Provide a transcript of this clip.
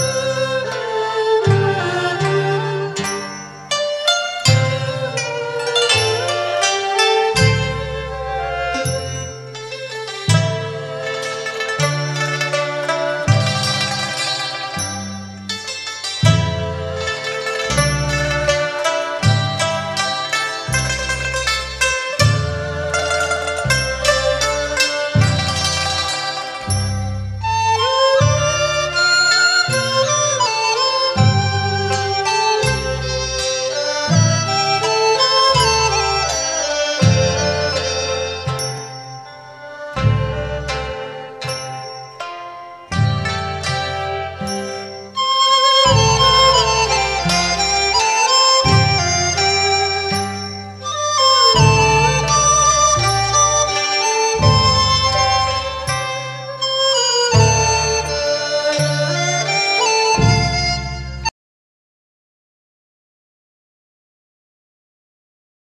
Ooh.